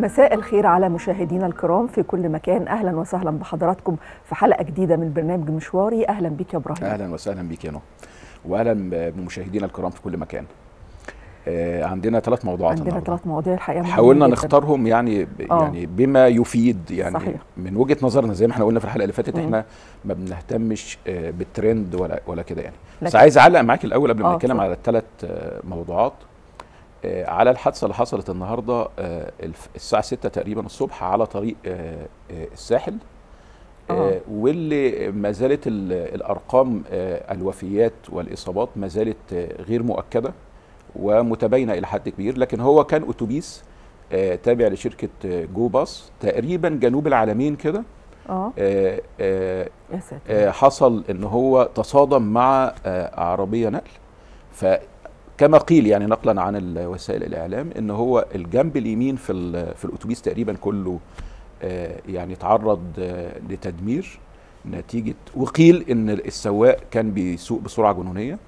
مساء الخير على مشاهدينا الكرام في كل مكان. أهلا وسهلا بحضراتكم في حلقة جديدة من برنامج مشواري. أهلا بك يا إبراهيم. أهلا وسهلا بك يا نو. واهلا بمشاهدينا الكرام في كل مكان. آه عندنا ثلاث موضوعات عندنا ثلاث مواضيع الحقيقة حاولنا نختارهم يعني آه. يعني بما يفيد يعني صحيح. من وجهة نظرنا زي ما إحنا قلنا في الحلقة اللي فاتت إحنا ما بنهتمش آه بالترند ولا ولا كده يعني. بس لكن- عايز أعلق معاك الأول قبل ما آه، نتكلم. على الثلاث موضوعات. آه، على الحادثة اللي حصلت النهارده آه، الساعة 6 تقريبا الصبح على طريق آه، آه، الساحل. آه. آه، واللي ما زالت ال- الأرقام آه، الوفيات والإصابات ما زالت آه، غير مؤكدة ومتباينة إلى حد كبير. لكن هو كان أتوبيس آه، تابع لشركة آه، جو باص تقريبا جنوب العالمين كده. آه، آه، آه، حصل إن هو تصادم مع آه، عربية نقل. فكما قيل يعني نقلا عن وسائل الإعلام إن هو الجنب اليمين في ال- في الأتوبيس تقريبا كله آه، يعني تعرض آه، لتدمير نتيجة وقيل إن السواق كان بيسوق بسرعة جنونية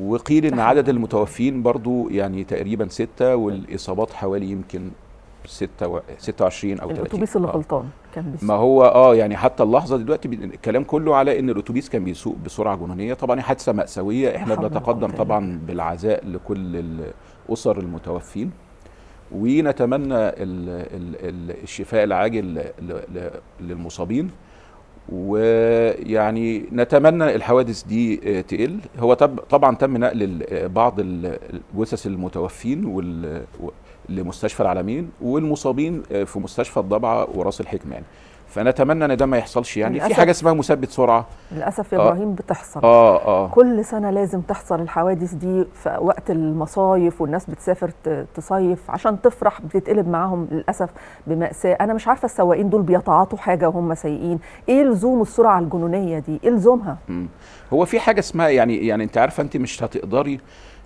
وقيل إن. عدد المتوفين برضو يعني تقريبا ستة والإصابات حوالي يمكن 26 أو 30 الاتوبيس اللي آه. غلطان كان بيسوق. ما هو آه يعني حتى اللحظة دلوقتي الكلام كله على إن الأتوبيس كان بيسوق بسرعة جنونية. طبعا حادثة مأساوية. إحنا بنتقدم طبعا بالعزاء لكل الأسر المتوفين. ونتمنى ال ال ال الشفاء العاجل للمصابين. ويعني نتمنى الحوادث دي آه، تقل. هو طب طبعا تم نقل آه، بعض ال- جثث المتوفين وال- لمستشفى العالمين والمصابين آه، في مستشفى الضبعة وراس الحكمة يعني. فنتمنى إن ده ما يحصلش يعني. في. حاجة اسمها مثبت سرعة. للأسف يا آه. إبراهيم بتحصل. آه آه. كل سنة لازم تحصل الحوادث دي في وقت المصايف والناس بتسافر تصيف عشان تفرح بتتقلب معاهم للأسف بمأساة. أنا مش عارفة السواقين دول بيتعاطوا حاجة وهم سايقين إيه لزوم السرعة الجنونية دي؟ إيه لزومها. هو في حاجة اسمها يعني يعني أنت عارفة أنت مش هتقدري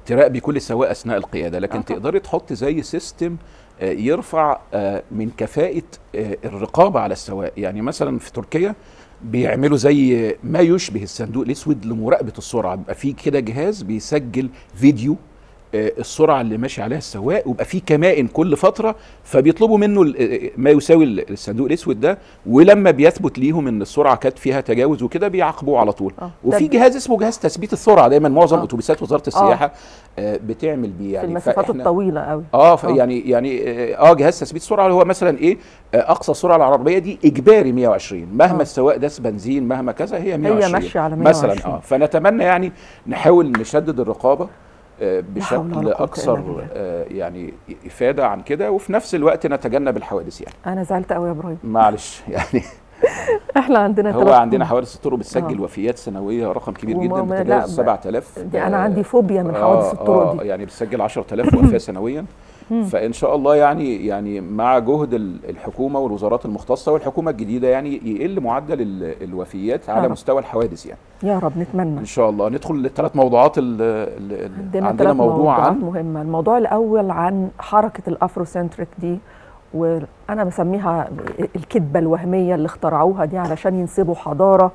تراقبي كل سواق أثناء القيادة لكن طبعا. تقدري تحطي زي سيستم يرفع آه، من كفاءة آه، الرقابة على السواق يعني مثلا في تركيا بيعملوا زي ما يشبه الصندوق الأسود لمراقبة السرعة بيبقى في كده جهاز بيسجل فيديو السرعة اللي ماشي عليها السواق ويبقى في كمائن كل فترة فبيطلبوا منه ال- آه، ما يساوي ال- الصندوق الأسود ده ولما بيثبت ليهم إن السرعة كانت فيها تجاوز وكده بيعاقبوه على طول آه. وفي جهاز اسمه جهاز تثبيت السرعة دايما معظم آه. أتوبيسات وزارة السياحة آه، بتعمل بيه في يعني المسافات فإحنا- الطويلة قوي آه آه. يعني يعني آه آه، جهاز تثبيت السرعة اللي هو مثلا إيه آه، أقصى سرعة العربية دي إجباري 120 مهما آه. السواق داس بنزين مهما كذا هي 120 ماشية على 120. مثلا آه فنتمنى يعني نحاول نشدد الرقابة آه، بشكل ولا قوة أكثر. آه، يعني إفادة عن كده وفي نفس الوقت نتجنب الحوادث يعني. أنا زعلت قوي يا إبراهيم. معلش يعني إحنا عندنا هو عندنا حوادث الطرق بتسجل آه. وفيات سنوية رقم كبير جدا ما- لا، بتتجاوز ب- 7000 دي أنا آه، عندي فوبيا من حوادث الطرق دي. يعني بتسجل 10000 وفاة سنويا. فإن شاء الله يعني يعني مع جهد ال- الحكومة والوزارات المختصة والحكومة الجديدة يعني يقل معدل ال- الوفيات على رب. مستوى الحوادث يعني. يا رب نتمنى. إن شاء الله. ندخل للثلاث موضوعات ال ال عندنا, عندنا ثلاث موضوع عن مهمة. الموضوع الأول عن حركة Afrocentric دي وأنا بسميها الكذبة الوهمية اللي اخترعوها دي علشان ينسبوا حضارة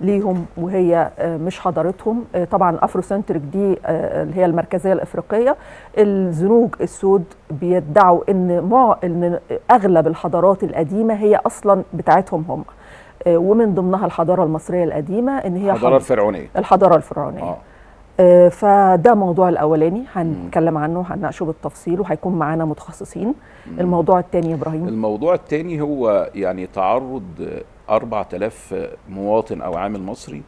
ليهم وهي آه، مش حضارتهم. آه، طبعا ال Afrocentric دي آه، اللي هي المركزية الأفريقية. الزنوج السود بيدعوا إن مع إن أغلب الحضارات القديمة هي أصلا بتاعتهم هم. ومن ضمنها الحضارة المصرية القديمة إن هي الحضارة حض- الفرعونية. الحضارة الفرعونية. آه، فده موضوع الأولاني هنتكلم عنه هنناقشه بالتفصيل وهيكون معانا متخصصين. الموضوع الثاني يا إبراهيم؟ الموضوع الثاني هو يعني تعرض 4000 مواطن أو عامل مصري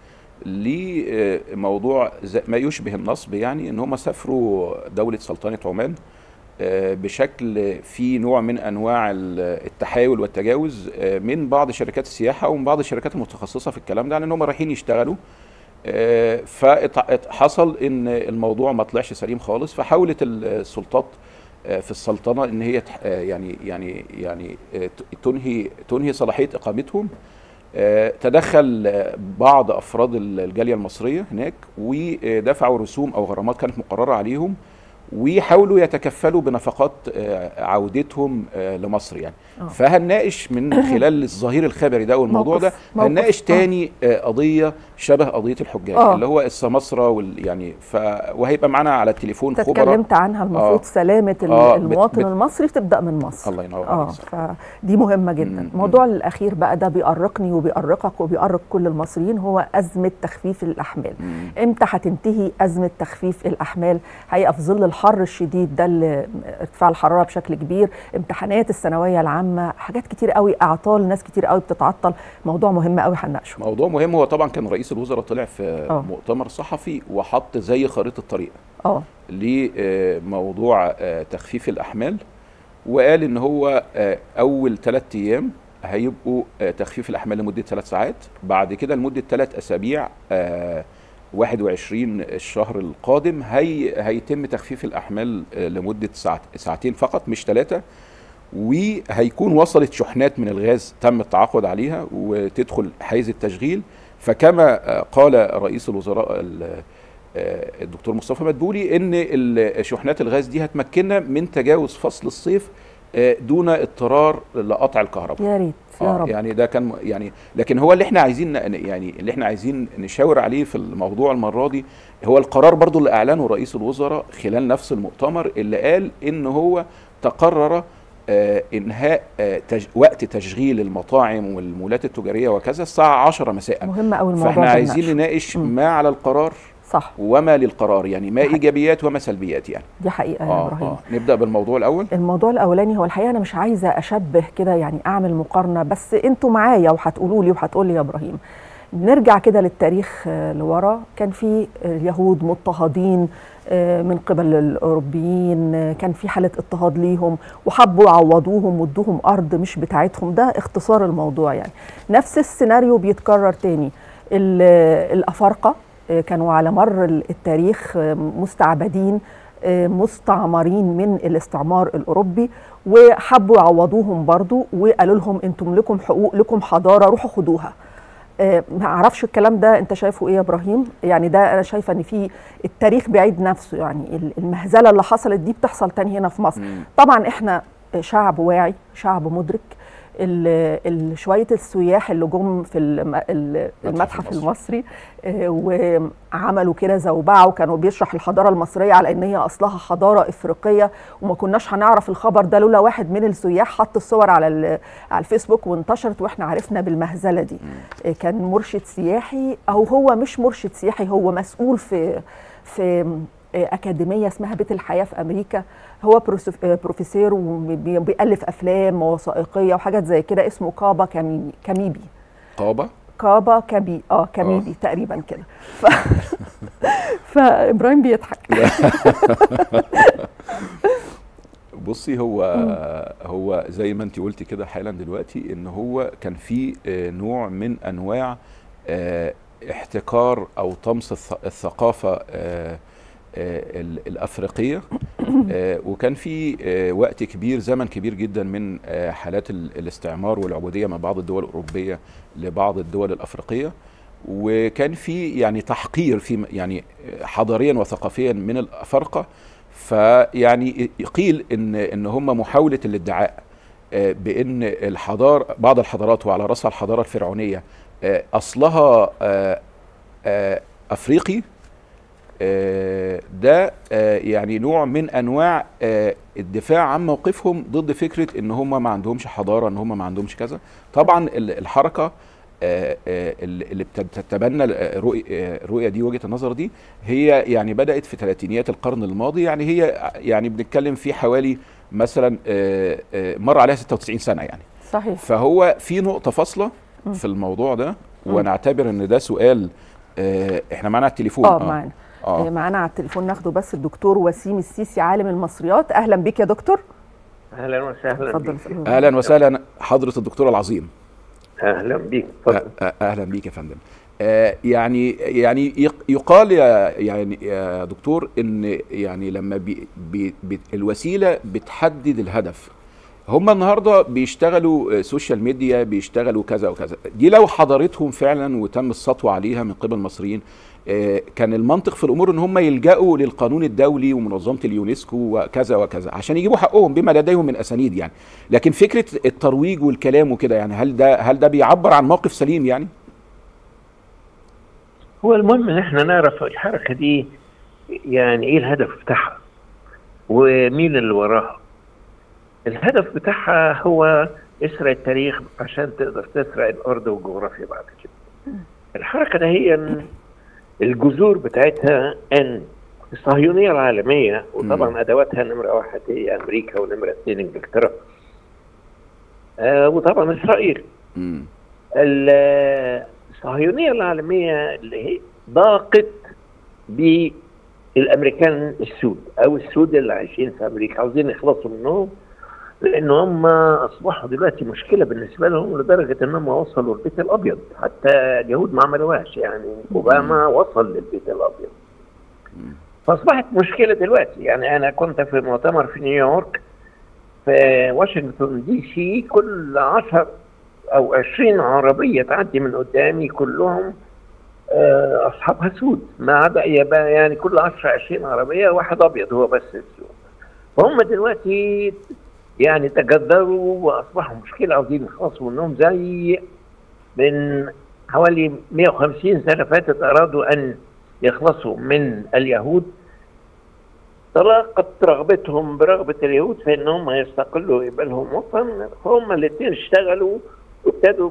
لموضوع ما يشبه النصب يعني إن هم سافروا دولة سلطنة عمان آه، بشكل في نوع من أنواع ال- التحايل والتجاوز آه، من بعض شركات السياحة ومن بعض الشركات المتخصصة في الكلام ده ان هم رايحين يشتغلوا. فحصل إن الموضوع ما طلعش سليم خالص فحاولت السلطات آه، في السلطنة إن هي آه، يعني يعني يعني آه، تنهي تنهي صلاحية إقامتهم. آه، تدخل آه، بعض أفراد ال- الجالية المصرية هناك ودفعوا رسوم أو غرامات كانت مقررة عليهم ويحاولوا يتكفلوا بنفقات آه، عودتهم آه، لمصر يعني آه. فهنناقش من خلال الظهير الخبري ده والموضوع ده هنناقش. تاني قضية شبه قضية الحجاج آه. اللي هو السماسره وال يعني ف وهيبقى معانا على التليفون خبراء اتكلمت عنها المفروض آه. سلامة آه، المواطن بت- المصري تبدا من مصر الله ينور آه. فدي مهمة جدا مم. الموضوع الأخير بقى ده بيأرقني وبيأرقك وبيأرق كل المصريين هو أزمة تخفيف الأحمال مم. إمتى هتنتهي أزمة تخفيف الأحمال حقيقه في ظل الحر الشديد ده اللي إرتفاع الحرارة بشكل كبير امتحانات الثانوية العامة حاجات كتير قوي أعطال ناس كتير قوي بتتعطل موضوع مهم قوي هنناقشه موضوع مهم هو طبعا كان رئيس الوزراء طلع في آه. مؤتمر صحفي وحط زي خريطة طريق آه. لموضوع آه، تخفيف الأحمال وقال إن هو آه، أول ثلاث أيام هيبقوا آه، تخفيف الأحمال لمدة ثلاث ساعات. بعد كده لمدة ثلاث أسابيع آه، 21 الشهر القادم هي هيتم تخفيف الأحمال لمدة ساعت ساعتين فقط مش ثلاثة وهيكون وصلت شحنات من الغاز تم التعاقد عليها وتدخل حيز التشغيل. فكما آه، قال رئيس الوزراء ال- آه، الدكتور مصطفى مدبولي إن شحنات الغاز دي هتمكننا من تجاوز فصل الصيف آه، دون اضطرار لقطع الكهرباء. يا ريت يا آه رب. يعني ده كان يعني لكن هو اللي إحنا عايزين يعني اللي إحنا عايزين نشاور عليه في الموضوع المرة دي هو القرار برضو اللي أعلنه رئيس الوزراء خلال نفس المؤتمر اللي قال إن هو تقرر إنهاء آه تج وقت تشغيل المطاعم والمولات التجارية وكذا الساعة 10 مساء. مهم قوي الموضوع فإحنا عايزين. نناقش. ما على القرار صح. وما للقرار يعني ما. إيجابيات وما سلبيات يعني. دي حقيقة يا إبراهيم. نبدأ بالموضوع الأول. الموضوع الأولاني هو الحقيقة أنا مش عايزة أشبه كده يعني أعمل مقارنة بس أنتوا معايا وهتقولوا لي وهتقول لي يا إبراهيم. نرجع كده للتاريخ آه، لورا. كان في اليهود مضطهدين آه، من قبل الأوروبيين آه، كان في حالة اضطهاد ليهم وحبوا يعوضوهم وادوهم أرض مش بتاعتهم. ده اختصار الموضوع يعني. نفس السيناريو بيتكرر تاني. ال- الأفارقة آه، كانوا على مر التاريخ آه، مستعبدين آه، مستعمرين من الاستعمار الأوروبي وحبوا يعوضوهم برضو وقالوا لهم أنتم لكم حقوق لكم حضارة روحوا خدوها. آه، ما أعرفش الكلام ده انت شايفه إيه يا إبراهيم يعني ده أنا شايفه ان في التاريخ بيعيد نفسه يعني ال- المهزلة اللي حصلت دي بتحصل تاني هنا في مصر مم. طبعا إحنا شعب واعي شعب مدرك شوية السياح اللي جم في الم- ال- المتحف المصري. آه، وعملوا كده زوبعة وكانوا بيشرح الحضارة المصرية على إن هي أصلها حضارة إفريقية وما كناش هنعرف الخبر ده لولا واحد من السياح حط الصور على على الفيسبوك وانتشرت وإحنا عرفنا بالمهزلة دي آه، كان مرشد سياحي أو هو مش مرشد سياحي هو مسؤول في في أكاديمية اسمها بيت الحياة في أمريكا. هو آه، بروفيسور وبيألف أفلام وثائقية وحاجات زي كده اسمه كابا كاميبي كاميبي. قابه كابا كابي آه كاميبي تقريبا كده. ف... فابراهيم بيضحك. بصي هو هو زي ما انت قلتي كده حالا دلوقتي إن هو كان في آه، نوع من أنواع آه، احتكار أو طمس الث- الثقافة آه، آه، ال- الأفريقية. آه، وكان في آه، وقت كبير زمن كبير جدا من آه، حالات ال- الاستعمار والعبودية من بعض الدول الأوروبية لبعض الدول الأفريقية. وكان في يعني تحقير في يعني حضاريا وثقافيا من الأفارقة. فيعني قيل إن إن هم محاولة الادعاء آه، بإن الحضار بعض الحضارات وعلى رأسها الحضارة الفرعونية آه، أصلها آه، آه، أفريقي آه، ده آه، يعني نوع من أنواع آه، الدفاع عن موقفهم ضد فكرة إن هم ما عندهمش حضارة إن هم ما عندهمش كذا. طبعا ال- الحركة آه، اللي بت- بتتبنى الرؤية دي وجهة النظر دي هي يعني بدأت في ثلاثينيات القرن الماضي. يعني هي يعني بنتكلم في حوالي مثلا مر عليها 96 سنة يعني. صحيح. فهو في نقطة فاصلة مم. في الموضوع ده. ونعتبر إن ده سؤال إحنا معانا التليفون. آه معانا. آه. آه معانا على التليفون ناخده بس الدكتور وسيم السيسي عالم المصريات. أهلا بك يا دكتور. أهلا وسهلا اتفضل أهلا وسهلا حضرة الدكتور العظيم. أهلا بيك. اتفضل. أ- أ- أهلا بيك يا فندم. آه، يعني يعني يق- يقال يا يعني يا دكتور إن يعني لما بي بي بي الوسيلة بتحدد الهدف. هم النهارده بيشتغلوا آه، سوشيال ميديا بيشتغلوا كذا وكذا. دي لو حضرتهم فعلا وتم السطو عليها من قبل المصريين آه، كان المنطق في الأمور إن هم يلجأوا للقانون الدولي ومنظمة اليونسكو وكذا وكذا عشان يجيبوا حقهم بما لديهم من أسانيد يعني. لكن فكرة الترويج والكلام وكده يعني هل ده هل ده بيعبر عن موقف سليم يعني؟ هو المهم إن إحنا نعرف الحركة دي يعني إيه الهدف بتاعها ومين اللي وراها. الهدف بتاعها هو اسرق التاريخ عشان تقدر تسرق الأرض والجغرافيا بعد كده. الحركة ده هي الجذور بتاعتها أن الصهيونية العالمية وطبعا أدواتها نمرة واحد هي أمريكا ونمرة اثنين إنجلترا. آه وطبعا إسرائيل. مم. ال- الصهيونية العالمية اللي هي ضاقت بالأمريكان السود أو السود اللي عايشين في أمريكا عاوزين يخلصوا منهم لأن هم أصبحوا دلوقتي مشكلة بالنسبة لهم لدرجة إنهم وصلوا البيت الأبيض. حتى اليهود ما عملوهاش يعني. أوباما وصل للبيت الأبيض. فأصبحت مشكلة دلوقتي. يعني أنا كنت في مؤتمر في نيويورك في واشنطن دي سي كل عشر أو 20 عربية تعدي من قدامي كلهم آه، اصحابها سود ما عدا يعني كل 10 20 عربية واحد أبيض هو بس. السود فهم دلوقتي يعني تجذروا وأصبحوا مشكلة عاوزين يخلصوا منهم زي من حوالي 150 سنة فاتت أرادوا أن يخلصوا من اليهود. تلاقت رغبتهم برغبة اليهود في إنهم يستقلوا ويبقى لهم وطن. فهم الاثنين اشتغلوا وابتدوا.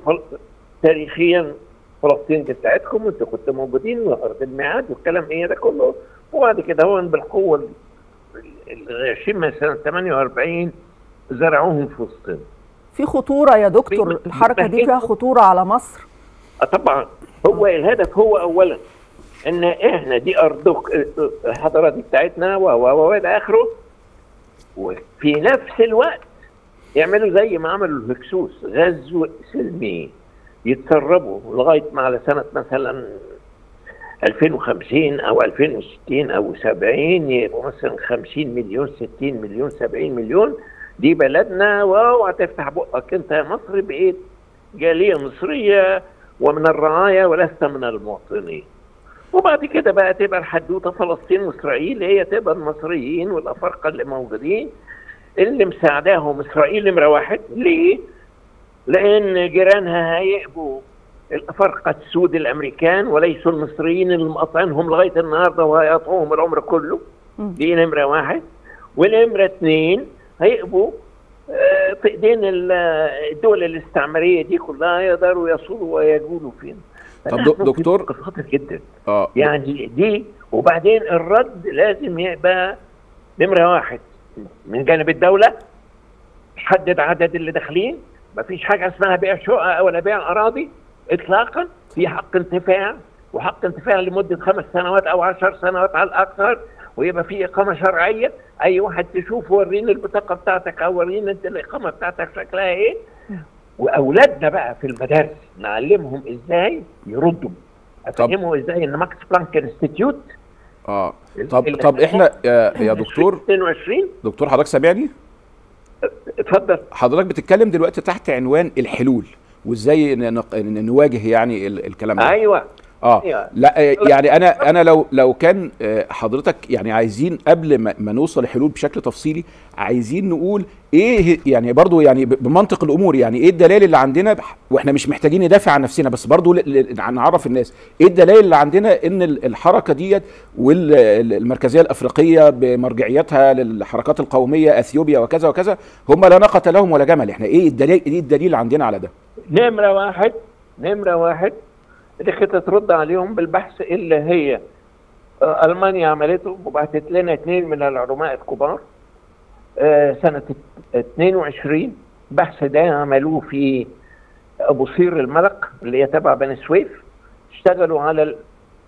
تاريخيا فلسطين بتاعتكم وانتوا كنتوا موجودين وأرض الميعاد والكلام إيه ده كله. وبعد كده هو بالقوة الغاشمه سنة 48 زرعوهم في فلسطين في خطورة يا دكتور الحركة دي فيها خطورة. على مصر؟ آه طبعا. هو الهدف هو اولا إن إحنا دي أرضك الحضاره دي بتاعتنا و و و إلى آخره. وفي نفس الوقت يعملوا زي ما عملوا الهكسوس غزو سلمي يتسربوا لغاية ما على سنه مثلا 2050 أو 2060 أو 70 يبقوا مثلا 50 مليون 60 مليون 70 مليون. دي بلدنا واوعى تفتح بقك انت يا مصري بقيت جالية مصرية ومن الرعايا ولست من المواطنين وبعد كده بقى تبقى الحدوتة فلسطين وإسرائيل هي تبقى المصريين والأفارقة اللي موجودين اللي مساعداهم إسرائيل نمره واحد ليه؟ لأن جيرانها هيقبوا الأفارقة السود الأمريكان وليسوا المصريين اللي مقاطعينهم لغاية النهارده وهيقطعوهم العمر كله. دي نمرة واحد ونمره اثنين هيقبوا آه، في ايدين ال- الدول الاستعمارية دي كلها يقدروا يصولوا ويجولوا فين طب دكتور- خطر جدا. آه يعني دي وبعدين الرد لازم يبقى نمرة واحد. من جانب الدولة حدد عدد اللي داخلين. مفيش حاجة اسمها بيع شقق ولا بيع أراضي اطلاقا. في حق انتفاع وحق انتفاع لمدة خمس سنوات أو عشر سنوات على الاكثر ويبقى في إقامة شرعية أي واحد تشوف وريني البطاقه بتاعتك أو وريني أنت الإقامة بتاعتك شكلها إيه. وأولادنا بقى في المدارس نعلمهم إزاي يردوا. أفهمهم إزاي إن ماكس بلانك Institute؟ آه. طب طب إحنا يا, يا دكتور 22 دكتور حضرتك سامعني؟ اتفضل. حضرتك بتتكلم دلوقتي تحت عنوان الحلول وإزاي نواجه يعني ال- الكلام ده. أيوه. آه. أيوة. لا يعني أنا أنا لو لو كان آه، حضرتك يعني عايزين قبل ما, نوصل لحلول بشكل تفصيلي عايزين نقول إيه يعني برضو يعني بمنطق الأمور يعني إيه الدلائل اللي عندنا؟ وإحنا مش محتاجين ندافع عن نفسنا بس برضو نعرف الناس إيه الدلائل اللي عندنا إن ال- الحركة ديت والمركزيه الأفريقية بمرجعيتها للحركات القومية أثيوبيا وكذا وكذا هم لا ناقه لهم ولا جمل. إحنا إيه الدليل إيه الدليل عندنا على ده؟ نمرة واحد نمرة واحد. انت ترد عليهم بالبحث اللي هي آه، ألمانيا عملته وبعتت لنا اثنين من العلماء الكبار آه، سنة 22 البحث ده عملوه في أبو صير الملق اللي هي تبع بني سويف. اشتغلوا على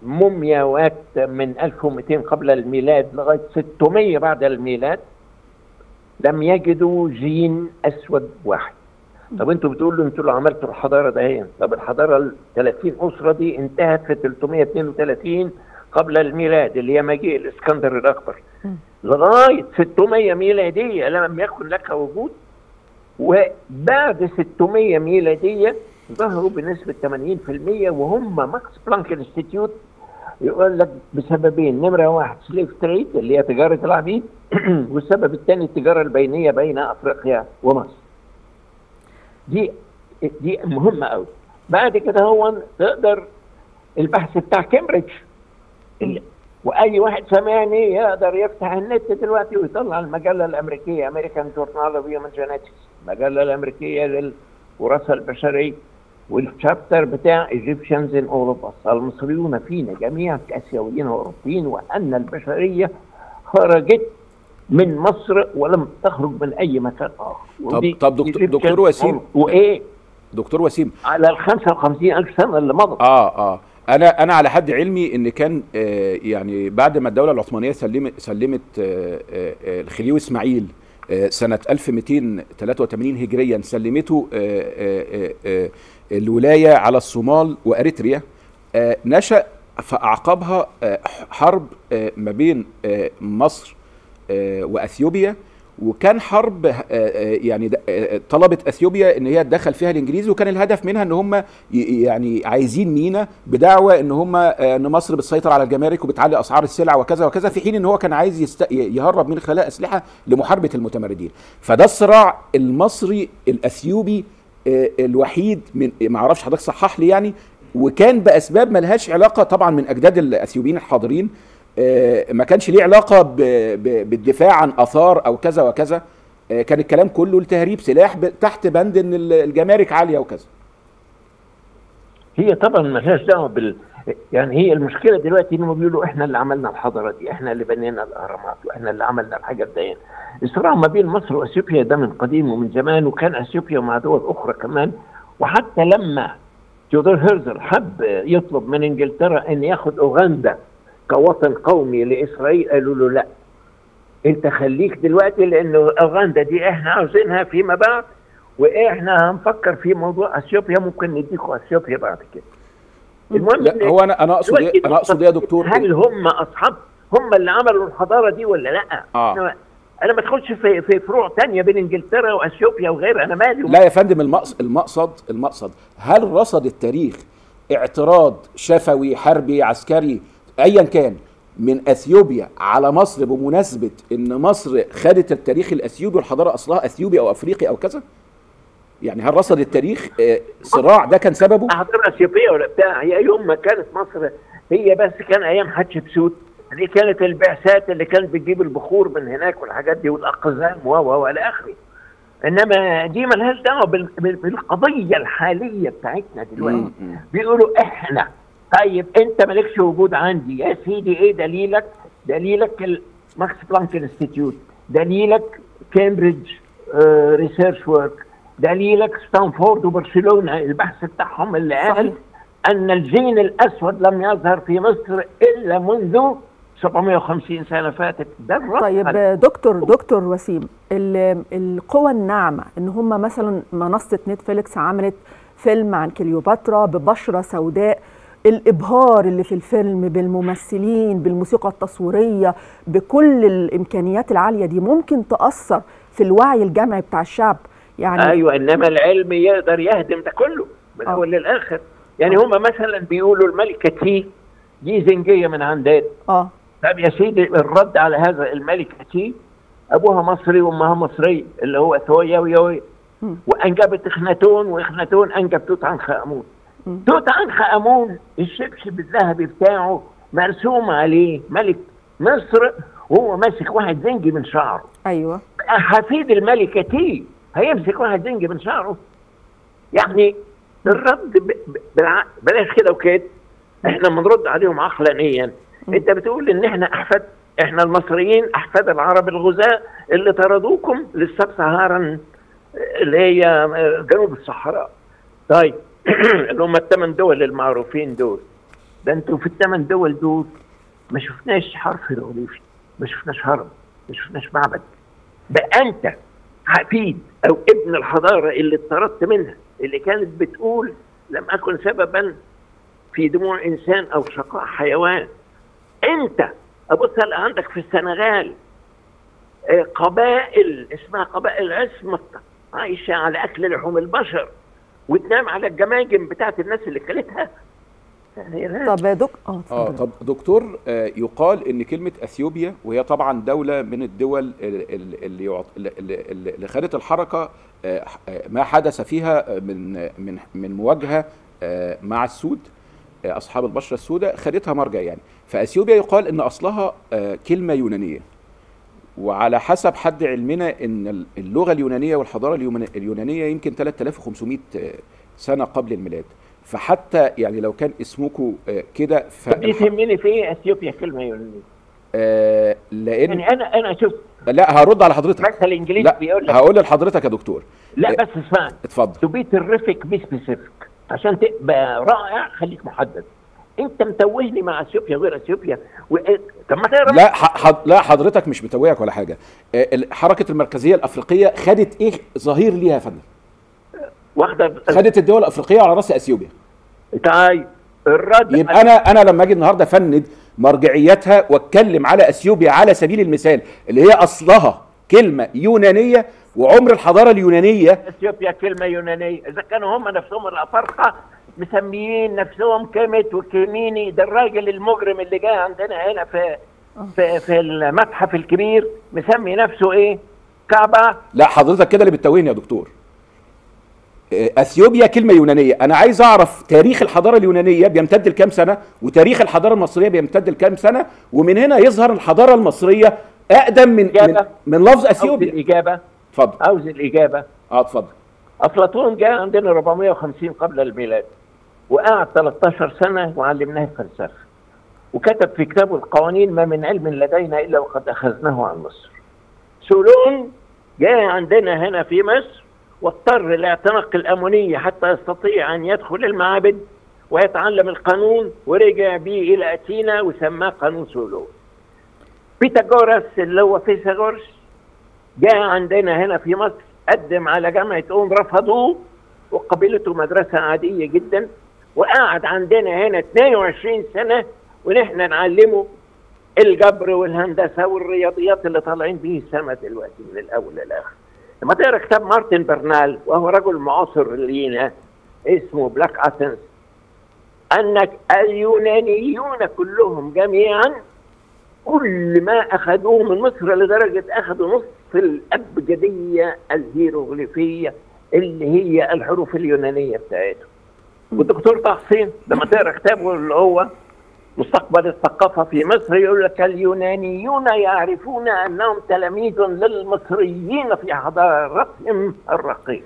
المومياوات من 1200 قبل الميلاد لغاية 600 بعد الميلاد. لم يجدوا جين أسود واحد. طب أنتوا بتقولوا أنتوا اللي عملتوا الحضارة دهيا طب الحضارة ال 30 أسرة دي انتهت في 332 قبل الميلاد اللي هي مجيء الإسكندر الأكبر. لغاية 600 ميلادية لم يكن لك وجود. وبعد 600 ميلادية ظهروا بنسبة 80% وهم ماكس بلانك Institute. يقول لك بسببين. نمرة واحد slave trade اللي هي تجارة العبيد والسبب الثاني التجارة البينية بين أفريقيا ومصر. دي دي مهمة قوي. بعد كده هو تقدر البحث بتاع كامبريدج. وأي واحد سامعني يقدر يفتح النت دلوقتي ويطلع المجلة الأمريكية American Journal of Human Genetics المجلة الأمريكية للوراثة البشريه وال chapter بتاع Egyptians in all of المصريون فينا جميعا كآسيويين وأوروبيين وأن البشرية خرجت من مصر ولم تخرج من أي مكان آخر. ودي طب دكتور- دكتور وسيم. وإيه؟ دكتور وسيم. على ال 55 ألف سنة اللي مضت آه آه. أنا أنا على حد علمي إن كان آه يعني بعد ما الدولة العثمانية سلمت سلمت آه آه الخليوي إسماعيل سنة 1283 هجريا سلمته الولاية على الصومال وأريتريا نشأ فأعقبها آه حرب ما بين مصر وأثيوبيا. وكان حرب آه، آه، يعني آه، طلبت أثيوبيا إن هي تدخل فيها الإنجليز. وكان الهدف منها إن هم يعني عايزين مينا بدعوى إن هم آه، إن مصر بتسيطر على الجمارك وبتعلي أسعار السلع وكذا وكذا في حين إن هو كان عايز يهرب من خلاء أسلحة لمحاربة المتمردين. فده الصراع المصري الأثيوبي آه، الوحيد من ما أعرفش حضرتك صحح لي يعني. وكان بأسباب ملهاش علاقة طبعا من أجداد الأثيوبيين الحاضرين. آه، ما كانش ليه علاقة بالدفاع عن آثار أو كذا وكذا. آه، كان الكلام كله لتهريب سلاح تحت بند إن ال- الجمارك عالية وكذا. هي طبعا ملهاش دعوة بال يعني هي المشكلة دلوقتي إنهم بيقولوا إحنا اللي عملنا الحضاره دي إحنا اللي بنينا الأهرامات وإحنا اللي عملنا الحاجات دي الصراع ما بين مصر وأثيوبيا ده من قديم ومن زمان وكان أثيوبيا مع دول أخرى كمان. وحتى لما تيودور هيرزل حب يطلب من إنجلترا إن ياخد أوغندا كوطن قومي لإسرائيل قالوا له لا. أنت خليك دلوقتي لأنه أوغندا دي إحنا عاوزينها فيما بعد وإحنا هنفكر في موضوع أثيوبيا ممكن نديكوا أثيوبيا بعد كده. المهم لا هو أنا أنا أقصد إيه؟ أنا أقصد إيه يا دكتور؟ هل هم أصحاب هم اللي عملوا الحضارة دي ولا لأ؟ آه. أنا ما أدخلش في في فروع تانية بين إنجلترا وأثيوبيا وغيرها أنا مالي. لا يا فندم المقصد المقصد المقصد هل رصد التاريخ اعتراض شفوي حربي عسكري ايا كان من أثيوبيا على مصر بمناسبة إن مصر خدت التاريخ الأثيوبي والحضارة أصلها أثيوبي أو أفريقي أو كذا؟ يعني هل رصد التاريخ؟ آه، صراع ده كان سببه؟ حضاره أثيوبية ولا بتاع هي يوم ما كانت مصر هي بس كان أيام حتشبسوت دي كانت البعثات اللي كانت بتجيب البخور من هناك والحاجات دي والأقزام و و والى آخره. إنما دي ملهاش دعوة بال- بال- بالقضية الحالية بتاعتنا دلوقتي. بيقولوا إحنا طيب انت مالكش وجود عندي. يا سيدي إيه دليلك؟ دليلك الماكس بلانك Institute. دليلك كامبريدج research work. دليلك ستانفورد وبرشلونة. البحث بتاعهم اللي قال. أن الجين الأسود لم يظهر في مصر إلا منذ 750 سنة فاتت. ده الرد طيب دكتور دكتور وسيم ال- القوى الناعمة إن هم مثلا منصة نتفليكس عملت فيلم عن كليوباترا ببشرة سوداء الإبهار اللي في الفيلم بالممثلين بالموسيقى التصويرية بكل الإمكانيات العالية دي ممكن تأثر في الوعي الجمعي بتاع الشعب يعني أيوه إنما العلم يقدر يهدم ده كله من آه. أول للآخر يعني هم مثلا بيقولوا الملكة تي دي زنجية من عندنا آه طب يا سيدي الرد على هذا الملكة تي أبوها مصري وأمها مصري اللي هو ثويا ويوي مم. وأنجبت إخناتون وإخناتون انجب توت عنخ امون. توت عنخ أمون الشبشب الذهبي بتاعه مرسوم عليه ملك مصر وهو ماسك واحد زنجي من شعره. أيوه. حفيد الملكة تي هيمسك واحد زنجي من شعره. يعني الرد. بالع... بلاش كده وكده. إحنا بنرد عليهم عقلانيا. أنت بتقول إن إحنا أحفاد إحنا المصريين أحفاد العرب الغزاة اللي طردوكم للسب سهارا اللي هي جنوب الصحراء. طيب. اللي هم الثمان دول المعروفين دول. ده أنتوا في الثمان دول دول ما شفناش حرف هيروغليفي ما شفناش هرم ما شفناش معبد. بقى أنت حفيد أو ابن الحضارة اللي اتطردت منها اللي كانت بتقول لم أكن سببا في دموع إنسان أو شقاء حيوان. أنت ابص عندك في السنغال آه، قبائل اسمها قبائل عصمة عايشة على أكل لحوم البشر. وتنام على الجماجم بتاعت الناس اللي كلتها طب يا دك آه آه. طب دكتور آه يقال إن كلمة أثيوبيا وهي طبعا دولة من الدول ال- ال- اللي يعط- اللي- اللي اللي خدت الحركة آه، آه، ما حدث فيها من من من مواجهة آه، مع السود آه، أصحاب البشرة السوداء خدتها مرجع يعني. فأثيوبيا يقال إن أصلها آه، كلمة يونانية. وعلى حسب حد علمنا إن اللغة اليونانية والحضارة اليونانية يمكن 3500 سنة قبل الميلاد. فحتى يعني لو كان اسمكم آه، كده ف دي تهمني في إيه؟ إثيوبيا كلمة يونانية. آه، لأن يعني أنا أنا شوف لا هرد على حضرتك. مثل انجليزي لا بيقول لك هقول لحضرتك يا دكتور. لا آه، بس اسمعني. اتفضل. to be terrific be specific عشان تبقى رائع خليك محدد. انت متوهني مع اثيوبيا غير اثيوبيا و... طب ما تقرا لا ح... حض... لا حضرتك مش متوهك ولا حاجة. ال- حركة المركزية الأفريقية خدت إيه؟ ظهير ليها يا فندم. واخدة خدت الدول الأفريقية على رأس أثيوبيا. طيب الرد يبقى أنا أنا لما أجي النهارده أفند مرجعيتها وأتكلم على أثيوبيا على سبيل المثال اللي هي أصلها كلمة يونانية وعمر الحضارة اليونانية. أثيوبيا كلمة يونانية. إذا كانوا هم نفسهم الافارقه مسميين نفسهم كيمت وكيميني ده الراجل المجرم اللي جاي عندنا هنا في في, في المتحف الكبير مسمي نفسه إيه؟ كعبة. لا حضرتك كده اللي بتتوهني يا دكتور. آه، أثيوبيا كلمة يونانية. أنا عايز أعرف تاريخ الحضارة اليونانية بيمتد لكام سنة؟ وتاريخ الحضارة المصرية بيمتد لكام سنة؟ ومن هنا يظهر الحضارة المصرية أقدم من من, إجابة. من لفظ عاوز أثيوبيا. الإجابة. اتفضل. عاوز الإجابة. آه اتفضل. أفلاطون جاء عندنا 450 قبل الميلاد. وقعد 13 سنة وعلمناه الفلسفه وكتب في كتابه القوانين ما من علم لدينا إلا وقد أخذناه عن مصر. سولون جاء عندنا هنا في مصر واضطر لاعتناق الأمونية حتى يستطيع أن يدخل المعابد ويتعلم القانون ورجع به إلى أثينا وسماه قانون سولون. بيتاغورس اللي هو فيثاغورس جاء عندنا هنا في مصر قدم على جامعة أم رفضوه وقبلته مدرسة عادية جدا. وقعد عندنا هنا 22 سنة ونحن نعلمه الجبر والهندسة والرياضيات اللي طالعين به السما دلوقتي من الأول للآخر لما تقرأ كتاب مارتن برنال وهو رجل معاصر لينا اسمه Black Athena أن اليونانيون كلهم جميعا كل ما أخذوه من مصر لدرجة أخذوا نصف الأبجدية الهيروغليفية اللي هي الحروف اليونانية بتاعتهم. والدكتور طه حسين لما تقرا كتابه اللي هو مستقبل الثقافة في مصر يقول لك اليونانيون يعرفون أنهم تلاميذ للمصريين في حضارتهم الرقيقة.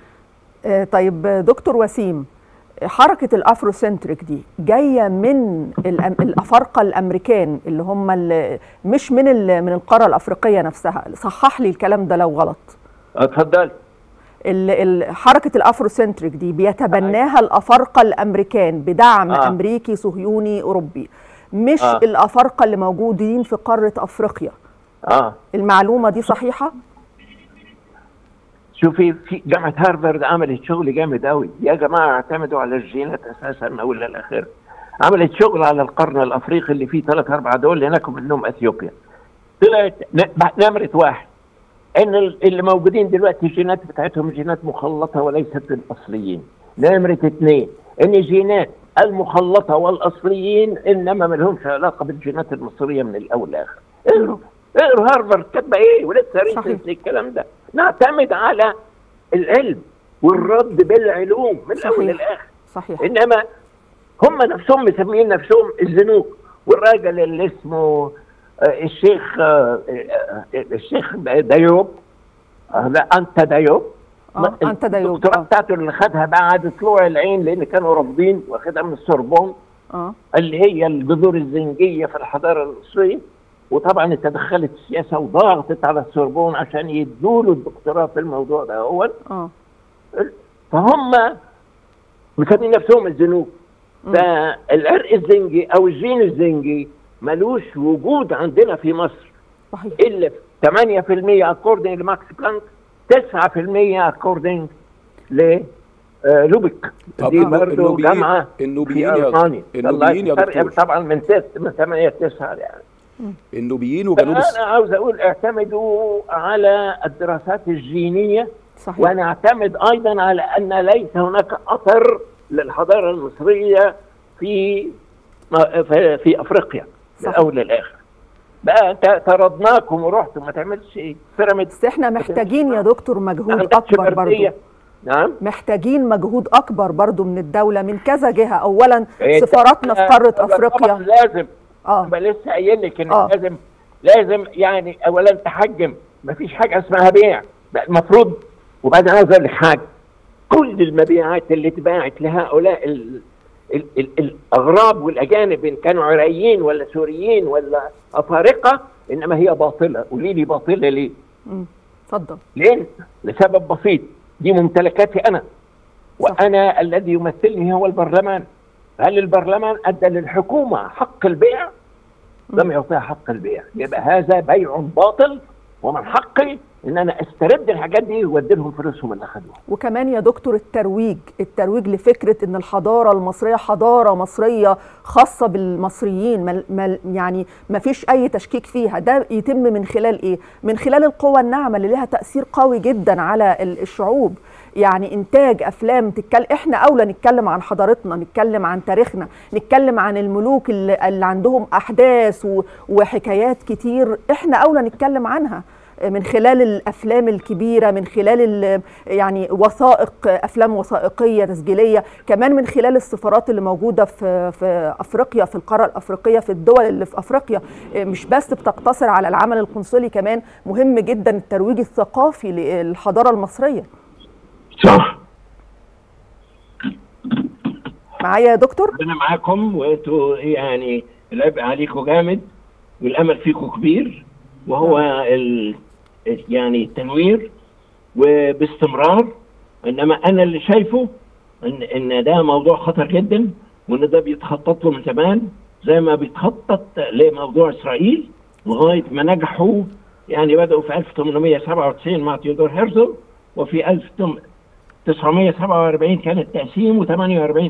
آه، طيب دكتور وسيم حركة الأفروسنتريك دي جاية من الأم- الأفارقة الأمريكان اللي هم اللي مش من من القارة الأفريقية نفسها صحح لي الكلام ده لو غلط اتفضل. ال- ال- حركة ال Afrocentric دي بيتبناها الأفارقة الأمريكان بدعم آه. أمريكي صهيوني أوروبي. مش آه. الأفارقة اللي موجودين في قارة أفريقيا. آه. المعلومة دي صحيحة؟ شوفي في جامعة هارفارد عملت شغل جامد قوي يا جماعة اعتمدوا على الجينات أساسا من أول عملت شغل على القرن الأفريقي اللي فيه ثلاث أربع دول هناك منهم إثيوبيا. طلعت نمرة واحد. إن ال- اللي موجودين دلوقتي الجينات بتاعتهم جينات مخلطة وليست الأصليين. نمره اثنين. إن جينات المخلطة والأصليين إنما ما لهمش علاقة بالجينات المصرية من الأول للاخر اقروا اقروا هارفارد؟ كاتبه إيه؟ ولسه. ريسنت الكلام ده. نعتمد على العلم والرد بالعلوم من الأول. للآخر. صحيح. إنما هم نفسهم مسميين نفسهم الزنوق. والراجل اللي اسمه الشيخ آه، آه، الشيخ دايوب آه، لا أنت دايوب. آه أنت دايوب الدكتوراه آه. بتاعته اللي خدها بعد طلوع العين لأن كانوا رافضين واخدها من السوربون آه. اللي هي الجذور الزنجية في الحضارة المصريه وطبعا تدخلت السياسة وضغطت على السوربون عشان يدوا له الدكتوراه في الموضوع ده هو آه. فهم مسمين نفسهم الزنوب فالعرق الزنجي أو الجين الزنجي ملوش وجود عندنا في مصر. صحيح. إلا 8% اكوردنج لماكس بلانك 9% اكوردنج ل آه، لوبك طب دي النو- برضه جامعة النوبيين في ألمانيا. النوبيين يا دكتور. طبعا من ست من 8 ل 9 يعني. النوبيين وجنوب أنا عاوز أقول اعتمدوا على الدراسات الجينية صحيح. ونعتمد أيضا على أن ليس هناك أثر للحضارة المصرية في في, في أفريقيا. من. الأول للآخر. بقى انت طردناكم ورحتوا ما تعملش إيه؟ بيراميد بس إحنا محتاجين يا دكتور ما مجهود أكبر. برضو. نعم. محتاجين مجهود أكبر برضو من الدولة من كذا جهة. اولا إيه، سفاراتنا في قارة أفريقيا. لازم. آه. أنا لسه قايل لك إن آه. لازم لازم يعني اولا تحجم. ما فيش حاجة اسمها بيع. المفروض وبعدين عايز أقول لك حاجة. كل المبيعات اللي اتباعت لهؤلاء الأغراب والأجانب إن كانوا عراقيين ولا سوريين ولا أفارقة إنما هي باطلة قولي لي باطلة ليه؟ اتفضل ليه؟ لسبب بسيط دي ممتلكاتي أنا وأنا الذي يمثلني هو البرلمان هل البرلمان أدى للحكومة حق البيع؟ لم يعطيها حق البيع يبقى هذا بيع باطل ومن حقي إن أنا أسترد الحاجات دي وادي لهم فلوسهم اللي اخذوها وكمان يا دكتور الترويج الترويج لفكرة إن الحضارة المصرية حضارة مصرية خاصة بالمصريين مل مل يعني ما فيش أي تشكيك فيها. ده يتم من خلال إيه؟ من خلال القوى الناعمة اللي لها تأثير قوي جدا على ال- الشعوب. يعني إنتاج أفلام تتكلم إحنا أولى نتكلم عن حضارتنا نتكلم عن تاريخنا نتكلم عن الملوك اللي, اللي عندهم أحداث و- وحكايات كتير إحنا أولى نتكلم عنها. من خلال الأفلام الكبيرة من خلال ال- يعني وثائق أفلام وثائقية تسجيلية كمان من خلال السفارات اللي موجودة في في أفريقيا في القارة الأفريقية في الدول اللي في أفريقيا. مش بس بتقتصر على العمل القنصلي كمان مهم جدا الترويج الثقافي للحضارة المصرية. صح. معايا يا دكتور؟ ربنا معاكم وأنتوا يعني العبء عليكم جامد والأمل فيكم كبير. وهو ال يعني التنوير وباستمرار إنما أنا اللي شايفه ان إن ده موضوع خطر جدا وإن ده بيتخطط له من زمان زي ما بيتخطط لموضوع إسرائيل لغاية ما نجحوا يعني بدأوا في 1897 مع تيودور هيرزل وفي 1947 كان التقسيم و48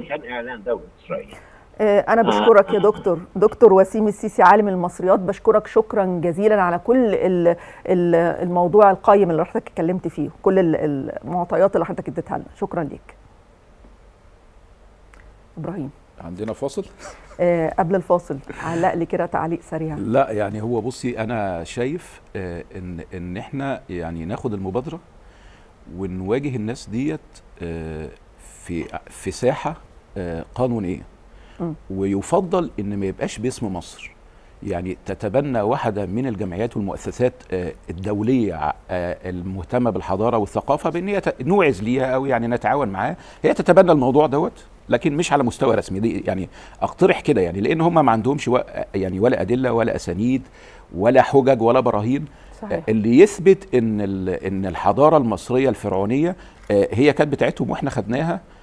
كان إعلان دولة إسرائيل. أنا بشكرك يا دكتور. دكتور وسيم السيسي عالم المصريات بشكرك شكرا جزيلا على كل ال- ال- الموضوع القيم اللي حضرتك اتكلمت فيه كل ال- المعطيات اللي حضرتك اديتها لنا. شكرا ليك. إبراهيم. عندنا فاصل؟ آه، قبل الفاصل. علق لي كده تعليق سريع. لا يعني هو بصي أنا شايف آه، إن إن إحنا يعني ناخد المبادرة ونواجه الناس ديت آه، في في ساحة آه، قانونية. ويفضل إن ما يبقاش باسم مصر. يعني تتبنى واحدة من الجمعيات والمؤسسات آه، الدولية آه، المهتمة بالحضارة والثقافة بإن هي نوعز ليها أو يعني نتعاون معاها. هي تتبنى الموضوع دوت لكن مش على مستوى رسمي. دي يعني أقترح كده يعني لأن هم ما عندهمش يعني ولا أدلة ولا أسانيد ولا حجج ولا براهين. صحيح. اللي يثبت إن إن الحضارة المصرية الفرعونية آه، هي كانت بتاعتهم وإحنا خدناها. آه،.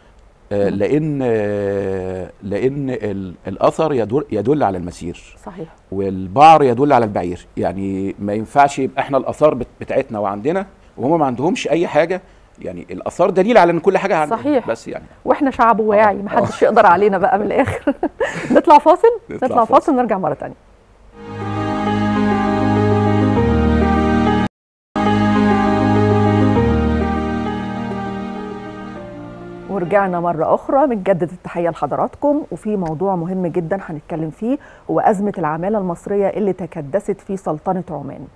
لأن آه، لأن ال- الأثر يدل يدل على المسير. صحيح. والبعر يدل على البعير. يعني ما ينفعش يبقى إحنا الأثار بت- بتاعتنا وعندنا وهم ما عندهمش أي حاجة. يعني الأثار دليل على إن كل حاجة عندنا. صحيح. بس يعني. وإحنا شعب واعي آه. محدش يقدر علينا بقى من الآخر. نطلع فاصل؟ نطلع نطلع فاصل. فاصل نرجع مرة تانية. ورجعنا مرة أخرى بنجدد التحية لحضراتكم وفي موضوع مهم جدا هنتكلم فيه هو أزمة العمالة المصرية اللي تكدست في سلطنة عمان.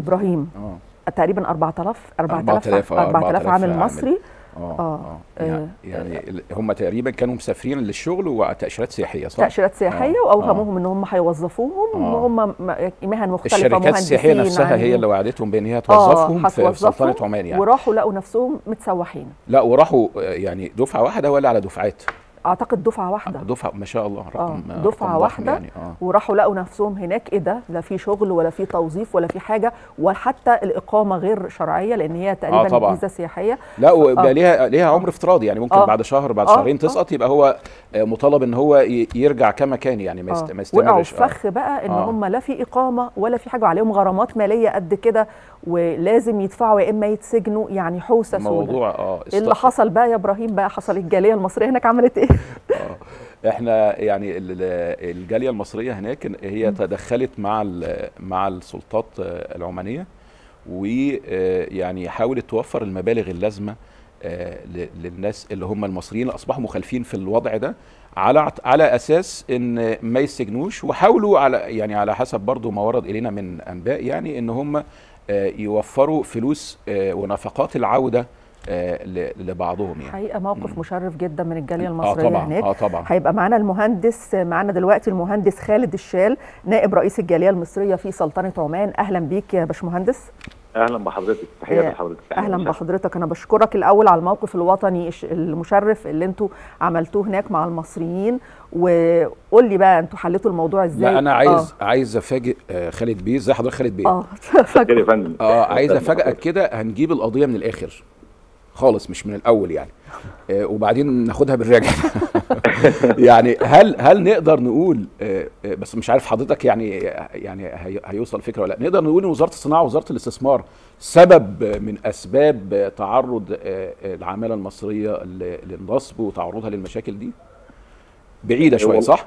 إبراهيم آه. تقريبا 4000 4000 4000 آه، 4000 عامل عامل. مصري. آه آه. آه يعني, آه. يعني هم تقريبا كانوا مسافرين للشغل وتأشيرات سياحية صح؟ تأشيرات سياحية آه. وأوهموهم إن هم هيوظفوهم آه. وهم مهن مختلفة الشركات السياحية نفسها هي عاملين. اللي وعدتهم بأن هي آه، توظفهم في سلطنة عمان يعني وراحوا لقوا نفسهم متسوحين لا وراحوا آه، يعني دفعة واحدة ولا على دفعات؟ أعتقد دفعة واحدة دفعة ما شاء الله رقم آه، دفعة رقم ضخم واحدة يعني آه وراحوا لقوا نفسهم هناك إيه ده لا في شغل ولا في توظيف ولا في حاجة وحتى الإقامة غير شرعية لأن هي تقريبا طبعاً. فيزا سياحية لا ويبقى آه. ليها ليها عمر افتراضي يعني ممكن آه. بعد شهر بعد آه، شهرين آه. تسقط يبقى هو آه، مطالب إن هو يرجع كما كان يعني ما آه. يستمرش في آه. فخ بقى إن آه. هم لا في إقامة ولا في حاجة وعليهم غرامات مالية قد كده ولازم يدفعوا يا إما يتسجنوا يعني حوسة سودة موضوع آه اللي حصل بقى يا إبراهيم بقى حصل الجالية المصرية هناك عملت إيه؟ آه. إحنا يعني ال- ال- الجالية المصرية هناك هي تدخلت مع مع السلطات آه، العمانيه ويعني حاولت توفر المبالغ اللازمة آه، للناس اللي هم المصريين اللي أصبحوا مخالفين في الوضع ده على على أساس إن ما يسجنوش وحاولوا على يعني على حسب برضو ما ورد إلينا من أنباء يعني إن هم آه، يوفروا فلوس آه، ونفقات العودة آه، لبعضهم يعني. حقيقة موقف مشرف جدا من الجالية آه المصرية طبعا هناك. آه طبعا. هيبقى معانا المهندس معانا دلوقتي المهندس خالد الشال نائب رئيس الجالية المصرية في سلطنة عمان. أهلا بيك يا باشمهندس. أهلا بحضرتك. تحياتي آه، لحضرتك. أهلا. بحضرتك. أنا بشكرك الأول على الموقف الوطني الش- المشرف اللي أنتوا عملتوه هناك مع المصريين. وقول لي بقى أنتوا حليتوا الموضوع إزاي؟ لا أنا عايز عايز أفاجئ آه، خالد بيه. ازي حضرتك خالد بيه؟ آه. آه عايز أفاجئك. كده. هنجيب القضية من الآخر. خالص مش من الأول يعني. آه وبعدين ناخدها بالراجع يعني هل هل نقدر نقول آه آه، بس مش عارف حضرتك يعني يعني هي- هيوصل فكرة ولا لأ. نقدر نقول إن وزارة الصناعة ووزاره الاستثمار سبب من أسباب تعرض العمالة المصرية للنصب وتعرضها للمشاكل دي؟ بعيدة شوية صح؟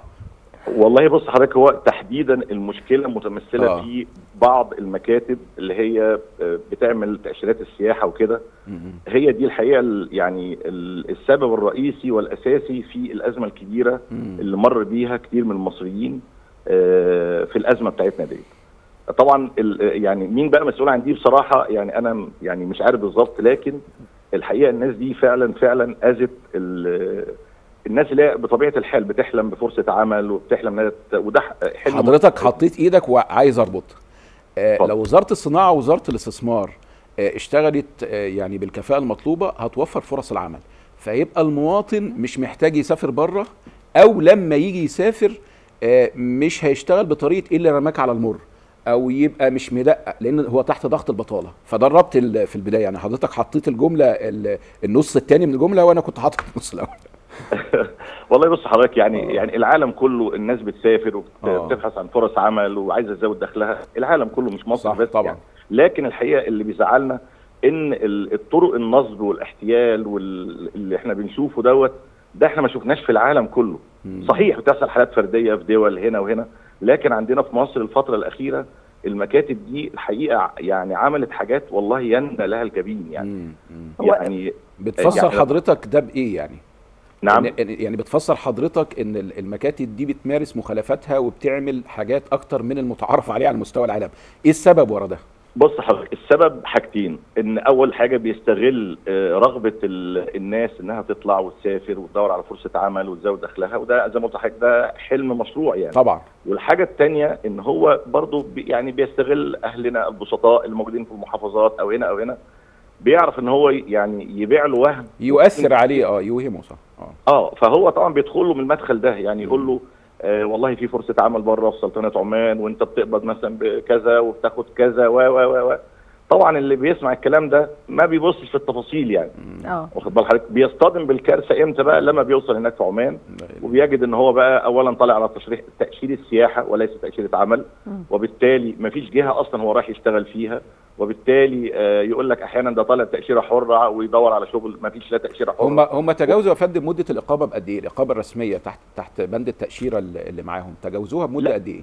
والله بص حضرتك هو تحديدا المشكلة متمثلة آه. في بعض المكاتب اللي هي آه، بتعمل تأشيرات السياحة وكده. هي دي الحقيقة ال- يعني ال- السبب الرئيسي والأساسي في الأزمة الكبيرة. اللي مر بيها كتير من المصريين آه، في الأزمة بتاعتنا دي طبعا يعني مين بقى مسؤول عن دي بصراحة يعني أنا يعني مش عارف بالظبط لكن الحقيقة الناس دي فعلا فعلا أذت الناس اللي بطبيعة الحال بتحلم بفرصة عمل وبتحلم وده حلم حضرتك حطيت إيدك وعايز أربط. آه. لو وزارة الصناعة ووزارة الاستثمار آه اشتغلت آه يعني بالكفاءة المطلوبة هتوفر فرص العمل. فيبقى المواطن مش محتاج يسافر بره أو لما يجي يسافر آه مش هيشتغل بطريقة إيه اللي رماك على المر أو يبقى مش مدقق لأن هو تحت ضغط البطالة. فده الربط ال- في البداية. يعني حضرتك حطيت الجملة ال- النص الثاني من الجملة وأنا كنت حاطط النص الأول. والله بص حضرتك يعني آه. يعني العالم كله الناس بتسافر آه. وبتبحث عن فرص عمل وعايزة تزود دخلها العالم كله مش مصر صح بس طبعا. يعني. لكن الحقيقة اللي بيزعلنا إن ال- الطرق النصب والاحتيال واللي إحنا بنشوفه دوت ده إحنا ما شفناش في العالم كله مم. صحيح بتحصل حالات فردية في دول هنا وهنا لكن عندنا في مصر الفترة الأخيرة المكاتب دي الحقيقة يعني عملت حاجات والله يندى لها الجبين يعني مم. يعني بتفسر يعني- حضرتك ده بإيه يعني نعم. يعني- بتفسر حضرتك إن ال- المكاتب دي بتمارس مخالفاتها وبتعمل حاجات أكتر من المتعارف عليه على مستوى العالم. إيه السبب ورا ده؟ بص حضرتك السبب حاجتين. إن أول حاجة بيستغل آه، رغبة ال- الناس إنها تطلع وتسافر وتدور على فرصة عمل وتزود دخلها وده زي ما قلت لحضرتك ده حلم مشروع يعني. طبعا. والحاجة الثانية إن هو برضه يعني بيستغل أهلنا البسطاء الموجودين في المحافظات أو هنا أو هنا بيعرف إن هو يعني يبيع له وهم يؤثر عليه آه يوهمه صح. آه. آه فهو طبعا بيدخل له من المدخل ده يعني يقول له آه والله في فرصة عمل بره في سلطنة عمان وأنت بتقبض مثلا بكذا وبتاخد كذا و و و و. طبعا اللي بيسمع الكلام ده ما بيبصش في التفاصيل يعني. آه. واخد بال حضرتك؟ بيصطدم بالكارثة إمتى بقى؟ لما بيوصل هناك في عمان. وبيجد إن هو بقى اولا طالع على تشريح تأشيرة سياحة وليس تأشيرة عمل. وبالتالي ما فيش جهة أصلا هو رايح يشتغل فيها. وبالتالي آه، يقول لك أحيانا ده طالع تأشيرة حرة ويدور على شغل ما فيش لا تأشيرة حرة. هم هم تجاوزوا يا فندم مدة الإقامة بقد إيه؟ الإقامة الرسمية تحت تحت بند التأشيرة اللي معاهم تجاوزوها بمدة. قد إيه؟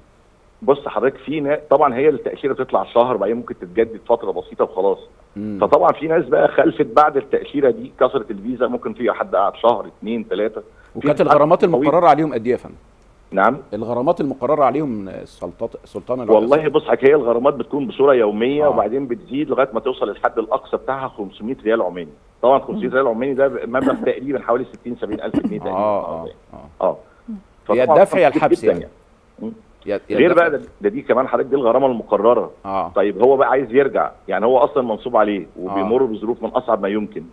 بص حضرتك في ناس طبعا هي التأشيرة بتطلع شهر بعدين ممكن تتجدد فترة بسيطة وخلاص. مم. فطبعا في ناس بقى خلفت بعد التأشيرة دي كسرت الفيزا ممكن في حد قعد شهر اثنين ثلاثة وكانت الغرامات المقررة عليهم قد إيه يا فندم؟ نعم. الغرامات المقررة عليهم السلطات السلطان الرئيسي. والله بص هي الغرامات بتكون بصورة يومية آه. آه. وبعدين بتزيد لغاية ما توصل للحد الأقصى بتاعها 500 ريال عماني. طبعا 500 ريال عماني ده مبلغ تقريبا حوالي 60 70 ألف جنيه تقريبا. آه آه آه. يا فطبعاً الدفع يا الحبس يعني. يا غير. بقى ده, دي كمان حضرتك دي الغرامة المقررة. آه. طيب هو بقى عايز يرجع. يعني هو أصلا منصوب عليه وبيمر بظروف من أصعب ما يمكن.